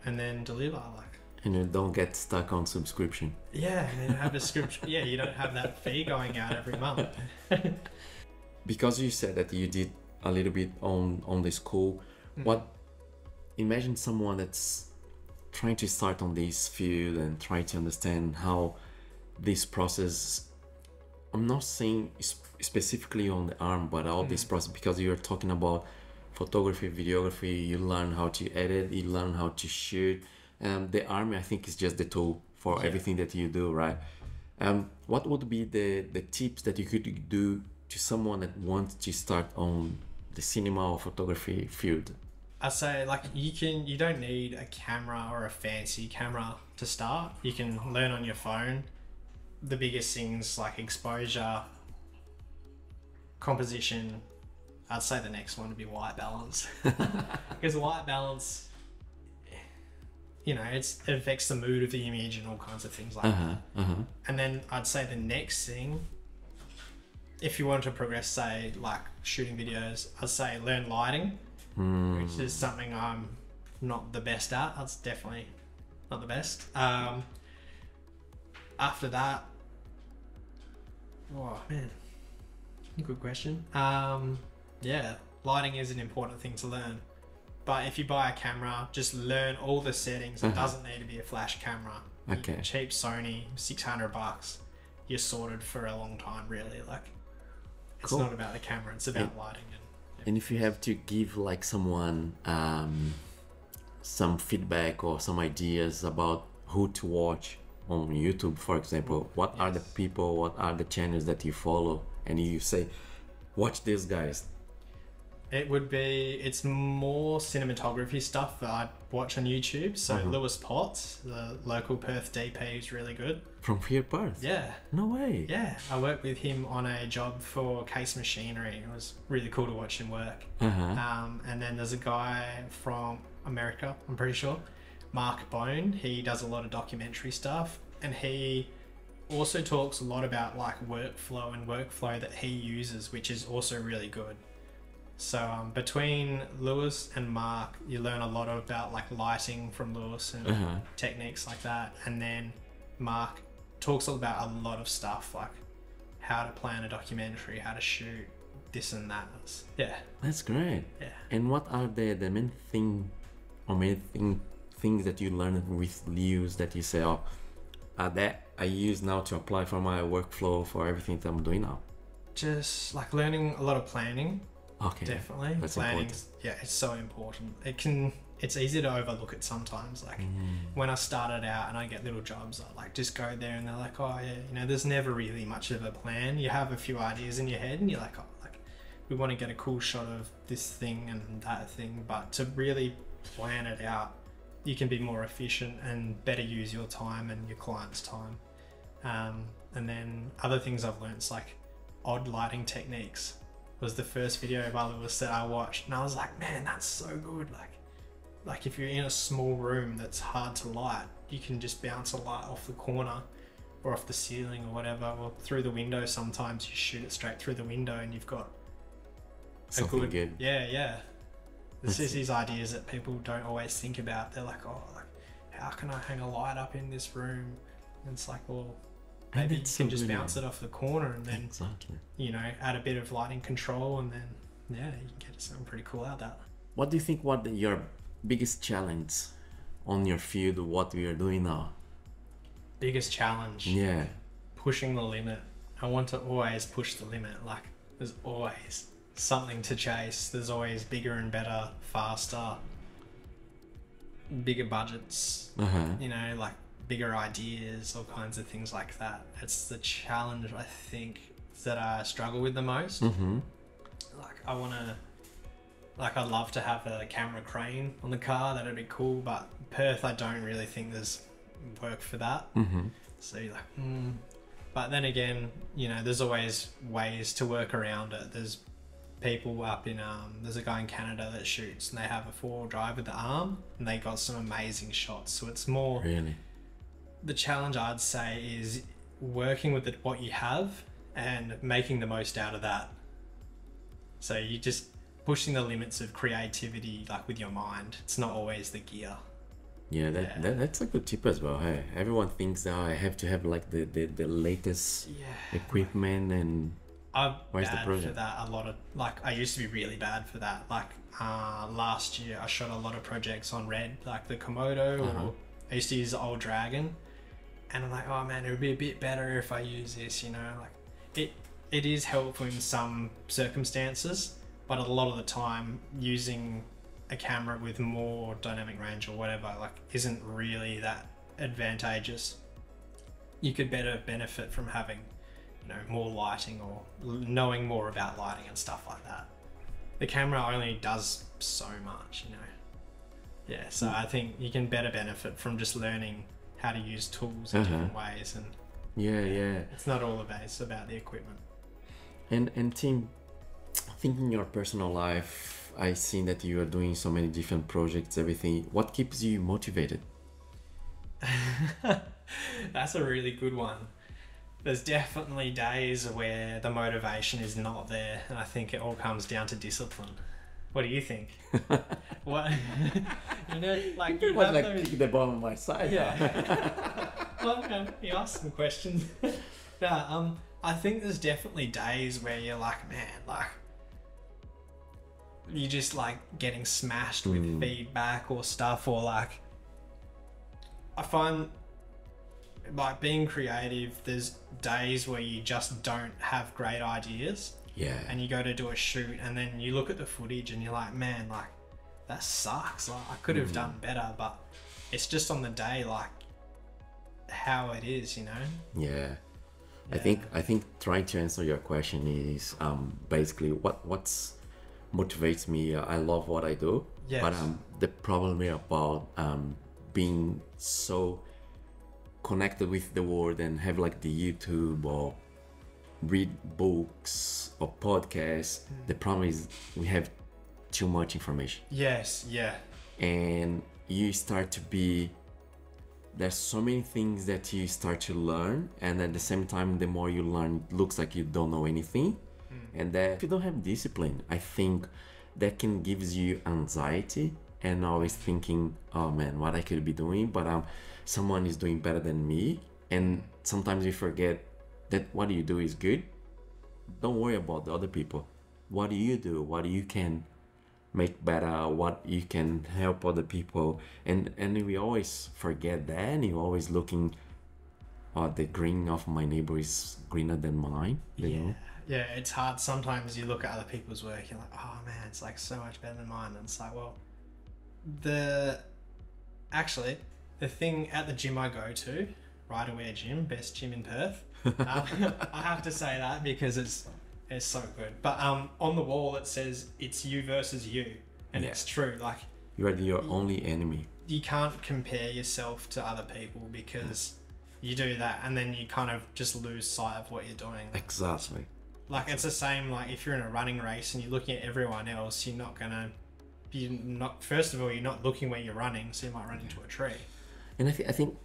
and then deliver. Like And you don't get stuck on subscription. yeah, and then have a script. yeah, you don't have that fee going out every month. because you said that you did a little bit on on the school Mm. what imagine someone that's trying to start on this field and try to understand how this process i'm not saying sp- specifically on the arm but all this process because you're talking about photography videography you learn how to edit you learn how to shoot um, the army i think is just the tool for Yeah. everything that you do right um, what would be the, the tips that you could do to someone that wants to start on the cinema or photography field? I say like you can you don't need a camera or a fancy camera to start. You can learn on your phone. The biggest things like exposure, composition. I'd say the next one would be white balance. because white balance you know, it's it affects the mood of the image and all kinds of things like Uh that. Uh huh. And then I'd say the next thing, if you want to progress, say like shooting videos, I'd say learn lighting, which is something I'm not the best at. That's definitely not the best. Um, after that, oh man, good question. Um, yeah, lighting is an important thing to learn. But if you buy a camera, just learn all the settings. It Uh-huh. doesn't need to be a flash camera. Okay. Cheap Sony, six hundred bucks. You're sorted for a long time, really. Like, it's Cool. not about the camera; it's about And- lighting and. And if you have to give like someone um, some feedback or some ideas about who to watch on YouTube, for example, what are the people, what are the channels that you follow, and you say, watch these guys. It would be. It's more cinematography stuff that I watch on YouTube. So Uh-huh. Lewis Potts, the local Perth DP, is really good. From here, Perth. Yeah, No way. yeah. I worked with him on a job for Case Machinery. It was really cool to watch him work. Uh huh. Um, and then there's a guy from America, I'm pretty sure, Mark Bone. He does a lot of documentary stuff, and he also talks a lot about like workflow and workflow that he uses, which is also really good. So um, between Lewis and Mark, you learn a lot about like lighting from Lewis and Uh huh. techniques like that, and then Mark talks about a lot of stuff like how to plan a documentary, how to shoot this and that. Yeah, That's great. yeah. And what are the, the main thing or main thing, things that you learned with Lewis that you say, oh, uh, that I use now to apply for my workflow for everything that I'm doing now? just like learning a lot of planning Okay. definitely That's planning important. yeah it's so important it can it's easy to overlook it sometimes like Mm. when i started out and i get little jobs i like just go there and they're like oh yeah you know there's never really much of a plan you have a few ideas in your head and you're like oh like we want to get a cool shot of this thing and that thing but to really plan it out you can be more efficient and better use your time and your client's time um, and then other things i've learned is like odd lighting techniques was the first video by Lewis that I watched, and I was like, man, that's so good. Like, like if you're in a small room that's hard to light, you can just bounce a light off the corner, or off the ceiling, or whatever, or through the window. Sometimes you shoot it straight through the window, and you've got a Something good, good. yeah, yeah. This is these ideas that people don't always think about. They're like, oh, like, how can I hang a light up in this room? And it's like, well, maybe you can just bounce it off the corner, and then Exactly. you know, add a bit of lighting control, and then yeah, you can get something pretty cool out of that. What do you think? What your biggest challenge on your field? What we are doing now? Biggest challenge, Yeah. pushing the limit. I want to always push the limit. Like there's always something to chase. There's always bigger and better, faster, bigger budgets. Uh huh. You know, like bigger ideas, all kinds of things like that. It's the challenge I think that I struggle with the most. Mm-hmm. Like I want to, like I'd love to have a camera crane on the car. That'd be cool. But Perth, I don't really think there's work for that. Mm-hmm. So you're like, hmm. But then again, you know, there's always ways to work around it. There's people up in um there's a guy in Canada that shoots and they have a four wheel drive with the arm and they got some amazing shots. So it's more Really? The challenge I'd say is working with what you have and making the most out of that. So you're just pushing the limits of creativity like with your mind. It's not always the gear. Yeah, that, Yeah. that that's a good tip as well. Hey, everyone thinks that I have to have like the, the, the latest Yeah. equipment and I'm bad for that. A lot of like I used to be really bad for that. Like uh, last year, I shot a lot of projects on Red, like the Komodo, Uh-huh. or I used to use the old Dragon, and I'm like, oh man, it would be a bit better if I use this. You know, like it it is helpful in some circumstances, but a lot of the time, using a camera with more dynamic range or whatever, like isn't really that advantageous. You could better benefit from having you know more lighting or knowing more about lighting and stuff like that the camera only does so much you know yeah so i think you can better benefit from just learning how to use tools in Uh-huh. different ways and yeah, yeah. it's not all about it's about the equipment And and Tim, thinking your personal life, I see that you are doing so many different projects, everything. What keeps you motivated? that's a really good one there's definitely days where the motivation is not there and i think it all comes down to discipline what do you think what you know like you was have like those- pick the ball on my side. Yeah. well, okay. You asked some questions. yeah, um, I think there's definitely days where you're like, man, like, you're just like getting smashed with Mm. feedback or stuff, or like, I find like being creative, there's days where you just don't have great ideas yeah. and you go to do a shoot and then you look at the footage and you're like, man, like that sucks. Like I could have Mhm. done better, but it's just on the day, like how it is, you know. Yeah. I think I think trying to answer your question is um, basically what what's motivates me. I love what I do, Yes. but um, the problem is about um, being so connected with the world and have like the YouTube or read books or podcasts. Hmm. The problem is we have too much information Yes. Yeah. and you start to be there's so many things that you start to learn and at the same time the more you learn it looks like you don't know anything and that if you don't have discipline i think that can gives you anxiety and always thinking oh man what i could be doing but um someone is doing better than me and sometimes you forget that what you do is good don't worry about the other people what do you do what you can make better what you can help other people and and we always forget that and you always looking oh the green of my neighbor is greener than mine you Yeah. know Yeah. It's hard. Sometimes you look at other people's work, you're like, oh man, it's like so much better than mine. And it's like, well, the actually the thing at the gym I go to, Right Aware Gym, best gym in Perth. Um, I have to say that because it's it's so good. But um, on the wall it says it's you versus you, and Yeah. it's true. Like you are your only enemy you can't compare yourself to other people because you do that, and then you kind of just lose sight of what you're doing. exactly Like it's the same. Like if you're in a running race and you're looking at everyone else, you're not gonna. You're not. First of all, you're not looking where you're running, so you might run into a tree. and i, th- I think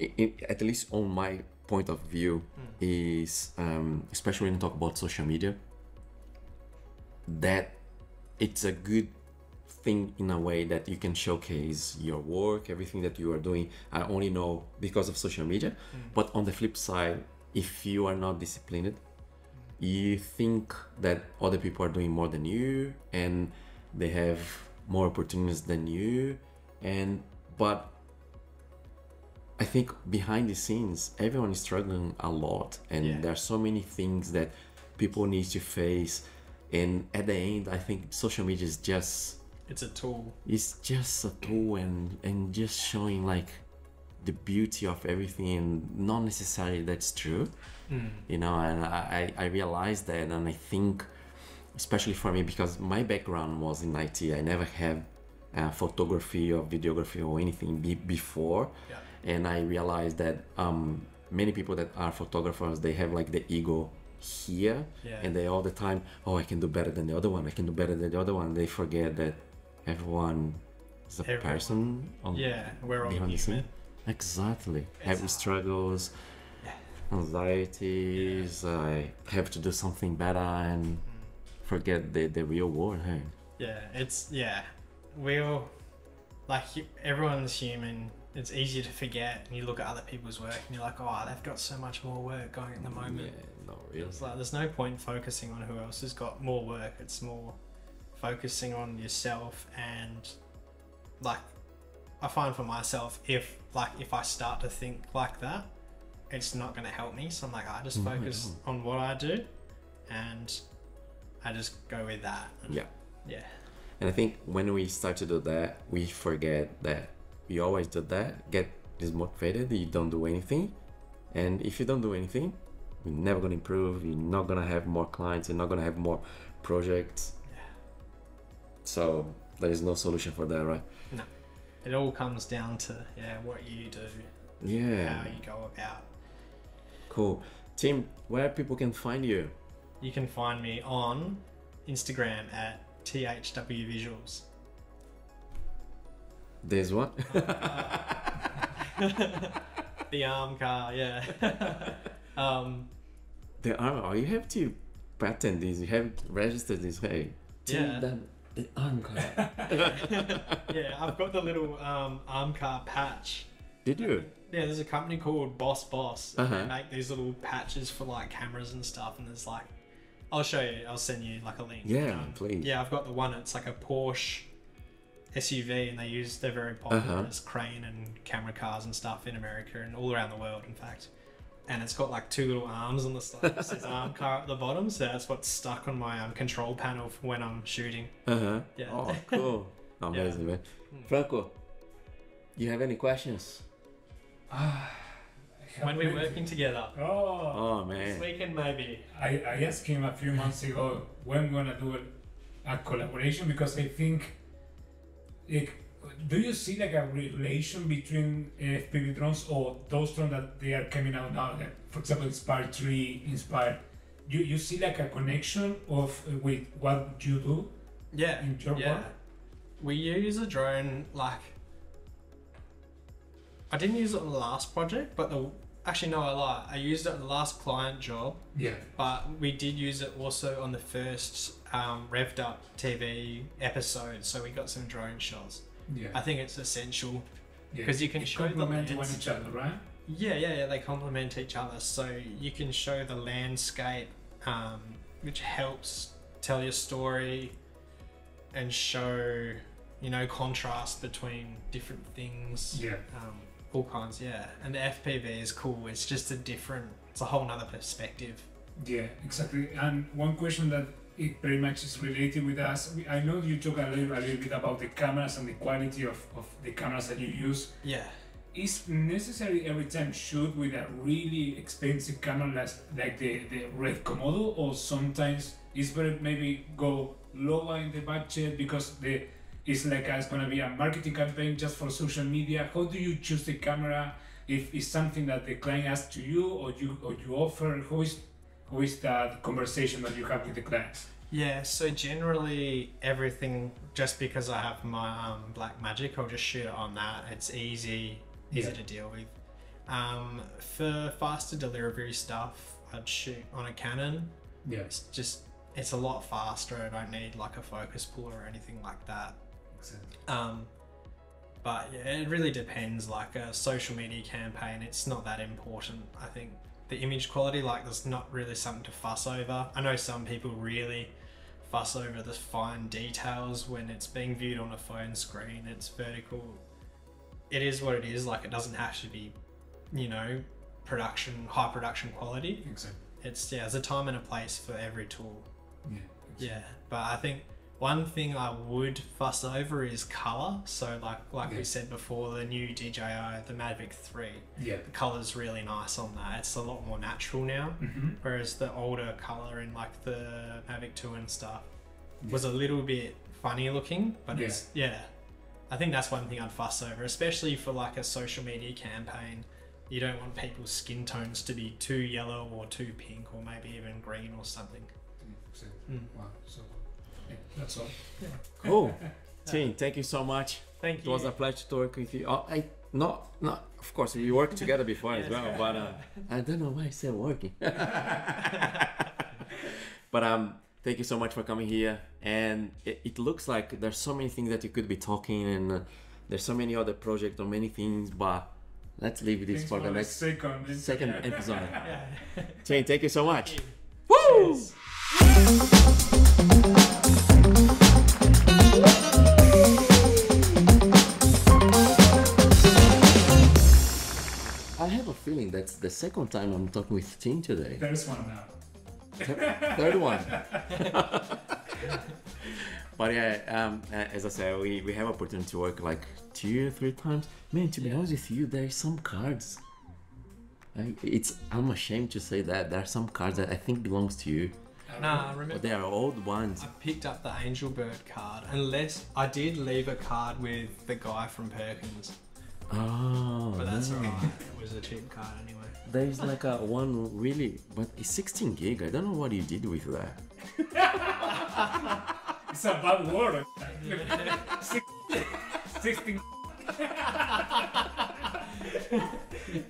i i at least on my point of view hmm. is um, especially when you talk about social media that it's a good thing in a way that you can showcase your work everything that you are doing. I only know because of social media hmm. but on the flip side if you are not disciplined hmm. you think that other people are doing more than you and they have more opportunities than you and but I think behind the scenes, everyone is struggling a lot, and Yeah. there are so many things that people need to face. And at the end, I think social media is just It's a tool. it's just a tool and and just showing like the beauty of everything and not necessarily that's true you know and I, I I realized that and i think especially for me because my background was in it i never had uh, photography or videography or anything be- before Yeah. And i realized that um, many people that are photographers they have like the ego here Yeah. and they all the time oh i can do better than the other one i can do better than the other one they forget that everyone is a Everyone. person on Yeah, we're all behind the scene human. exactly have hard. struggles Yeah. anxieties i have to do something better and forget the, the real world hey Yeah, it's yeah. We all like everyone's human. It's easy to forget, and you look at other people's work, and you're like, oh, they've got so much more work going at the moment. yeah no really It's like there's no point focusing on who else has got more work. It's more focusing on yourself and like I find for myself if like if I start to think like that, it's not going to help me. So I'm like I just focus on what I do, and I just go with that. Yeah yeah, and i think when we start to do that we forget that we always do that get dismotivated you don't do anything and if you don't do anything you're never gonna improve you're not gonna have more clients you're not gonna have more projects yeah. so there is no solution for that right No. It all comes down to yeah what you do, yeah how you go about. cool tim where people can find you You can find me on Instagram at THW Visuals. There's what the arm car, yeah. um, the arm oh you have to patent this you have to register this hey Yeah. that- the arm car yeah, I've got the little um, arm car patch. did you Yeah, there's a company called Boss Boss. Uh-huh. They make these little patches for like cameras and stuff, and there's like, I'll show you. I'll send you like a link. Yeah, please. Yeah, I've got the one. It's like a Porsche SUV, and they use they're very popular Uh-huh. as crane and camera cars and stuff in America and all around the world, in fact. And it's got like two little arms on the side. It says arm car at the bottom, so that's what's stuck on my um, control panel for when I'm shooting. uh-huh Yeah. oh cool amazing man franco do you have any questions When we're working together, Oh, oh man. this weekend maybe. I, I asked him a few months ago when we're gonna do a, a collaboration because I think, like, do you see like a relation between FPV drones or those drones that they are coming out now? Like, for example, Inspire Three, Inspire. You you see like a connection of uh, with what you do Yeah. in your yeah. work? We use a drone like I didn't use it on the last project, but the actually no, I lie. I used it on the last client job, Yeah. but we did use it also on the first um, revved up TV episode, so we got some drone shots. Yeah. I think it's essential. Yeah. 'cause you can It show the complement one each other, right? Yeah, yeah, yeah. They complement each other, so you can show the landscape, um, which helps tell your story, and show, you know, contrast between different things. Yeah. Um, all kinds, yeah. And the FPV is cool. It's just a different. It's a whole nother perspective. Yeah, exactly. And one question that it pretty much is related with us. I know you talk a little, a little bit about the cameras and the quality of, of the cameras that you use. Yeah. Is necessary every time shoot with a really expensive camera like, like the, the Red Komodo, or sometimes it's better maybe go lower in the budget because the it's like a, it's gonna be a marketing campaign just for social media. How do you choose the camera? If it's something that the client asks to you or you or you offer, who is is that conversation that you have with the clients? Yeah, so generally everything, just because I have my um, Blackmagic, I'll just shoot it on that. It's easy, easy Yeah. to deal with. Um, for faster delivery stuff, I'd shoot on a Canon. Yeah. It's just, it's a lot faster. I don't need like a focus puller or anything like that. Exactly. Um, but yeah, it really depends. Like a social media campaign, it's not that important. I think the image quality, like, there's not really something to fuss over. I know some people really fuss over the fine details when it's being viewed on a phone screen. It's vertical. It is what it is. Like, it doesn't have to be, you know, production, high production quality. Exactly. It's yeah, there's a time and a place for every tool. Yeah. Yeah, but I think One thing I would fuss over is color. So like like Yeah. we said before, the new DJI, the Mavic Three, Yeah. the color's really nice on that. It's a lot more natural now. Mm-hmm. Whereas the older color in like the Mavic Two and stuff was a little bit funny looking, but it's yeah. I think that's one thing I'd fuss over, especially for like a social media campaign. You don't want people's skin tones to be too yellow or too pink or maybe even green or something. Mm. Wow. So yeah, that's all. Cool. Tim, thank you so much. Thank you. It was a pleasure to work with you. Oh, I not not of course we worked together before as well, but uh, I don't know why I said working. but um, thank you so much for coming here. And it, it looks like there's so many things that you could be talking, and uh, there's so many other projects or many things. But let's leave this Thanks for the next second second episode. Yeah. Jane, thank you so much. Woo! I have a feeling that's the second time I'm talking with Tim today. There's one now. Third one. but yeah, um, uh, as I said, we, we have opportunity to work like two or three times. Man, to be honest with you, there are some cards. I, it's I'm ashamed to say that there are some cards that I think belongs to you, Nah, I remember but they are old ones. I picked up the Angelbird card, unless I did leave a card with the guy from Perkins, Oh, but that's no. alright. It was a cheap card anyway. There's like a one really, but it's 16 gig. I don't know what you did with that. It's a bad word. 16.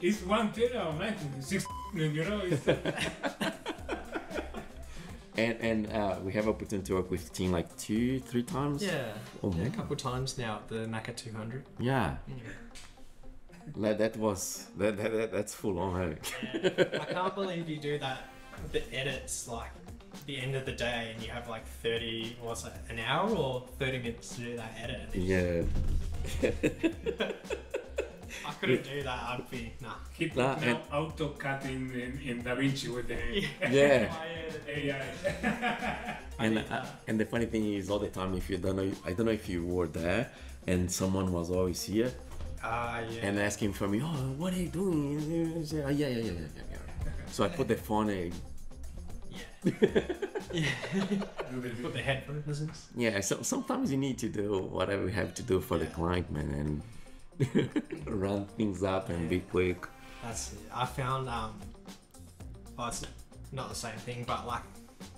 it's one tera or nothing. Six, you know. And and uh, we have opportunity to work with team like two, three times. Yeah, Oh, yeah, a couple times now at the Maca 200. Yeah. That, that was that, that, that that's full on. Hey? I can't believe you do that. The edits like the end of the day, and you have like 30, what's it, an hour or 30 minutes to do that edit. Yeah. I couldn't do that. I'd be nah. keep Nah, now auto cutting in, in DaVinci with the Yeah. AI. And uh, and the funny thing is, all the time, if you don't know, I don't know if you were there, and someone was always here Ah, yeah. and asking for me, oh, what are you doing? And "Oh, yeah, yeah, yeah, yeah, yeah, yeah. So I put the phone. Uh, yeah. yeah. Put the headphones in. yeah. So sometimes you need to do whatever you have to do for the client, man, and run things up and be quick. That's it. I found um, well, it's not the same thing, but like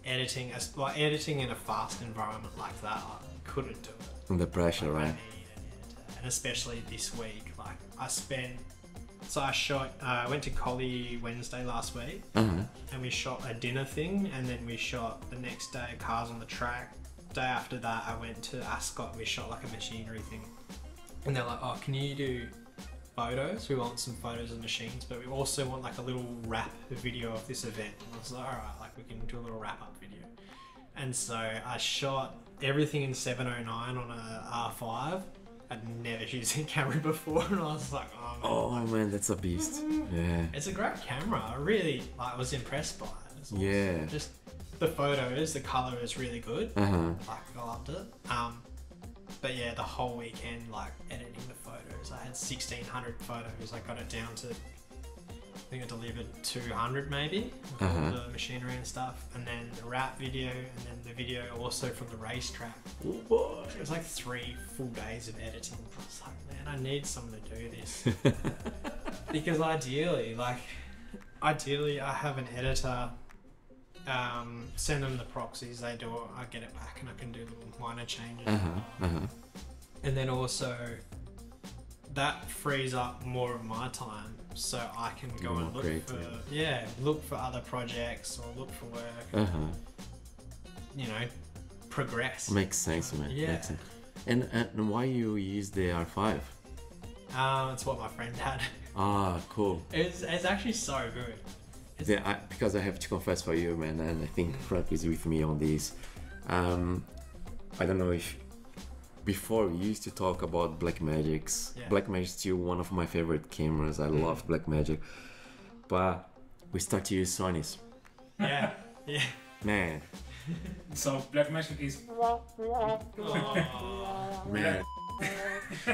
editing, as like editing in a fast environment like that, I couldn't do it. Under pressure, Like, right? an and especially this week, like I spent. So I shot. Uh, I went to Collie Wednesday last week, Uh huh. and we shot a dinner thing, and then we shot the next day cars on the track. Day after that, I went to Ascot. We shot like a machinery thing, and they're like, "Oh, can you do photos? We want some photos of machines, but we also want like a little wrap video of this event." And I was like, "All right, like we can do a little wrap up video." And so I shot everything in 709 on a R5. I'd never used a camera before, and I was like, "Oh." Man. Oh man, that's a beast. Yeah. It's a great camera. I really like, was impressed by it. It's awesome. Yeah. Just the photos, the color is really good. Uh huh. Like I loved it. Um, but yeah, the whole weekend, like editing the photos, I had sixteen hundred photos. I got it down to, I think I delivered two hundred maybe, with Uh-huh. the machinery and stuff, and then the rap video, and then the video also from the racetrack. Boy. It was like three full days of editing. I was like, man, I need someone to do this. because ideally, like, ideally, I have an editor. Um, send them the proxies, they do it, I get it back, and I can do little minor changes. Uh huh. Uh huh. And then also, that frees up more of my time, so I can go more and look creative. for yeah, look for other projects or look for work. Uh huh. You know, progress. Makes sense, man. Yeah. Makes sense. And and why you use the R5? Um, it's what my friend had. Ah, cool. It's, it's actually so good. I, because I have to confess for you, man, and I think Frank is with me on this. Um, I don't know if before we used to talk about Blackmagics. Yeah. Blackmagic still one of my favorite cameras. I love Blackmagic, but we start to use Sony's. Yeah, yeah. Man, So Blackmagic is Man,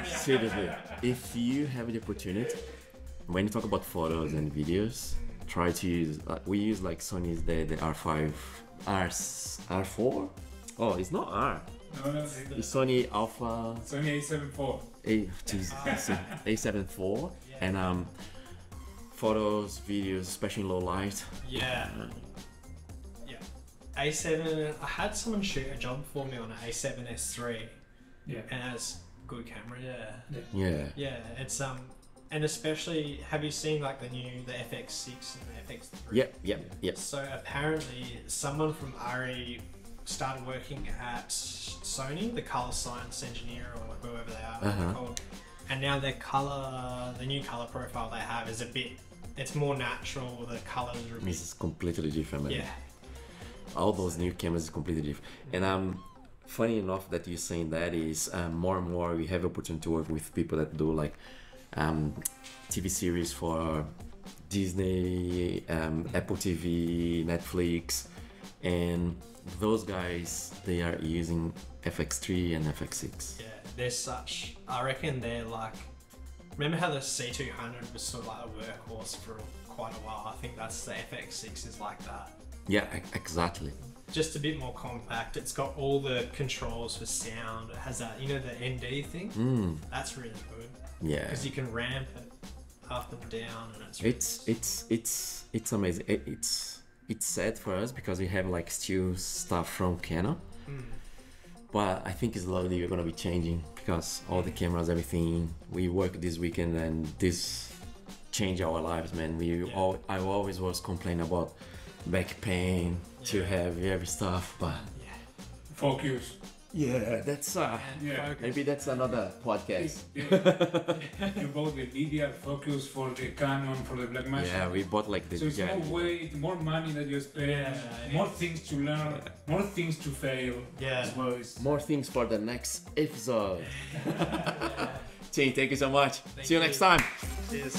seriously, if you have the opportunity, when you talk about photos and videos, try to use. Uh, we use like Sony's the the R5, R R4. Oh, it's not R. no, no, It's Sony Alpha Sony A74. A geez, A7 IV, and um, photos, videos, especially in low light. Yeah. Yeah. A7, I had someone shoot a job for me on an A7S3, Yeah. and it's good camera. Yeah. Yeah. Yeah, it's um, and especially have you seen like the new the FX6 and the FX3? Yep. Yep. Yep. So apparently, someone from ARRI started working at Sony, the color science engineer or whoever they are Uh-huh. called, and now their color, the new color profile they have is a bit, it's more natural. The colors are bit, is completely different, man. yeah, all those new cameras is completely different. And um, funny enough that you're saying that is um, more and more we have opportunity to work with people that do like um, TV series for Disney, um, Apple TV, Netflix, and those guys they are using FX3 and FX6. yeah. They're such. I reckon they're like. Remember how the C200 was sort of like a workhorse for quite a while? I think that's the FX6 is like that. Yeah, exactly. just a bit more compact. It's got all the controls for sound. It has that, you know, the ND thing. Mm, That's really good yeah. because you can ramp it up and down, and it's really It's it's it's it's amazing. It, it's it's sad for us because we have like still stuff from Canon, Mm. but I think slowly we're gonna be changing because all the cameras, everything. We work this weekend and this change our lives, man. We Yeah. all I always was complaining about back pain, too Yeah. heavy, every stuff, but yeah. Focus. Yeah, that's uh Yeah. maybe that's another podcast. you bought the Nvidia Focus for the Canon, for the Blackmagic. Yeah, we bought like the So it's yeah, more weight, more money that you spend, Yeah, more things to learn, more things to fail. Yeah. As well as more things for the next episode. Yeah. Team, thank you so much. Thank See you you. next time. Cheers.